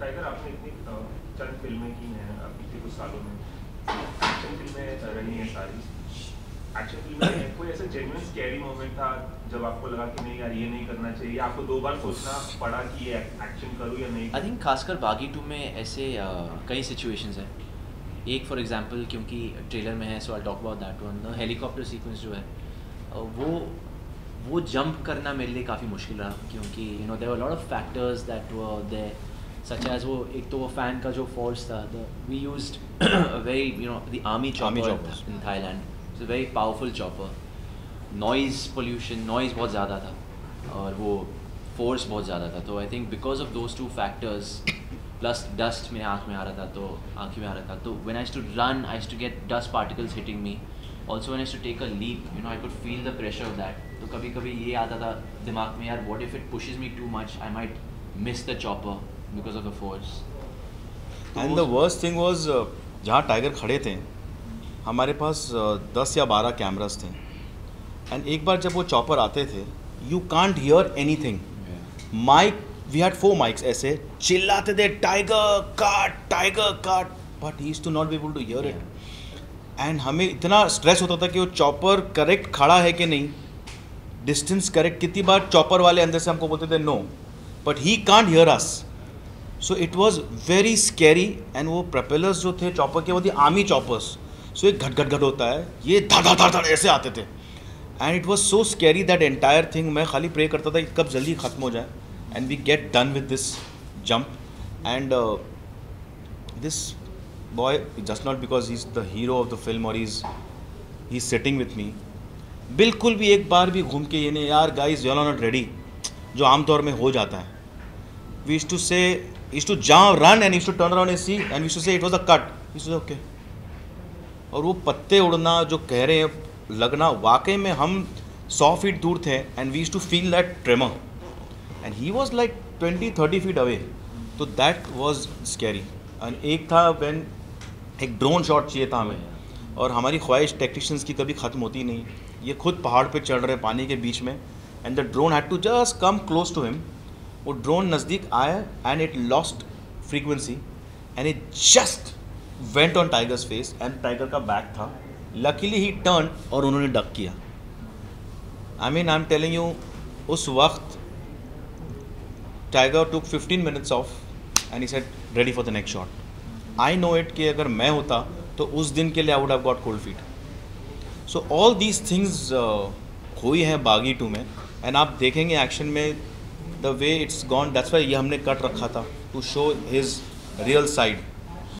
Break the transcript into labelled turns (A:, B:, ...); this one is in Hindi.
A: टाइगर आपने इतनी चंद फ़िल्में की हैं पिछले कुछ सालों में। एक्शन फ़िल्में रही हैं सारी। एक्शन फ़िल्में कोई ऐसा जेन्युइन स्कैरी मोमेंट था जब आपको लगा कि नहीं यार ये नहीं करना चाहिए? आपको दो बार सोचना पड़ा कि ये एक्शन करूँ या नहीं
B: आई थिंक खासकर बागी टू में ऐसे uh, कई सिचुएशंस हैं। एक फॉर एग्जांपल क्योंकि ट्रेलर में है so I talk about that one helicopter sequence जो है वो वो जंप करना मेरे लिए काफ़ी मुश्किल रहा। क्योंकि you know there lot of factors that were they such as वो एक तो वो फ़ैन का जो फोर्स था the we used very you know the army
C: Army
B: chopper
C: choppers.
B: In Thailand it's a very powerful chopper noise pollution noise बहुत ज़्यादा था और वो फोर्स बहुत ज़्यादा था। तो I think because of those two factors plus dust मेरे आँख में आ रहा था तो आँखी में आ रहा था तो when I to run I to get dust particles hitting me also when I to take a leap you know I could feel the pressure of that तो कभी कभी ये आता था दिमाग में यार what if it pushes me too much I might miss the chopper because of the force
C: and the worst thing was जहाँ टाइगर खड़े थे हमारे पास दस या बारह कैमरास थे। एंड एक बार जब वो चॉपर आते थे you can't hear anything mike we had four mics ऐसे चिल्लाते थे Tiger cut Tiger cut. But he is to not be able to hear it and हमें इतना स्ट्रेस होता था कि वो चॉपर करेक्ट खड़ा है कि नहीं। डिस्टेंस करेक्ट कितनी बार चॉपर वाले अंदर से हमको बोलते थे no but he can't hear us so it was very scary and वो प्रपेलर्स जो थे चॉपर के, वो थे आर्मी चॉपर्स सो एक घट घट घट होता है, ये धड़ धड़ धड़ धड़ ऐसे आते थे. And it was so scary that entire thing मैं खाली प्रे करता था कि कब जल्दी ख़त्म हो जाए. And we get done with this jump and this boy just not because he is the hero of the film और is he sitting with me बिल्कुल भी एक बार भी घूम के ये नहीं, यार guys you are not ready जो आमतौर में हो जाता है। We used to say used to jump, run, and used to turn around and see, and we used to say it was a cut. To say okay. और वो पत्ते उड़ना जो कह रहे हैं, लगना, वाकई में हम सौ फीट दूर थे and we to feel that tremor and he was like twenty thirty feet away तो दैट वॉज़ स्कैरी एंड एक था व्हेन एक ड्रोन शॉट चाहिए था हमें। और हमारी ख्वाहिश टेक्नीशियंस की कभी ख़त्म होती नहीं। ये खुद पहाड़ पे चढ़ रहे पानी के बीच में and the drone had to just come close to him वो ड्रोन नज़दीक आया and it lost frequency and it just went on Tiger's face and Tiger का बैक था। लकीली ही टर्न और उन्होंने डक किया। I mean I am telling you उस वक्त Tiger took 15 minutes of and he set ready for the next shot I know it कि अगर मैं होता तो उस दिन के लिए I would have got cold feet so all these things हुई हैं बागी टू में। एंड आप देखेंगे एक्शन में the way it's gone that's why ये हमने कट रखा था to show his real side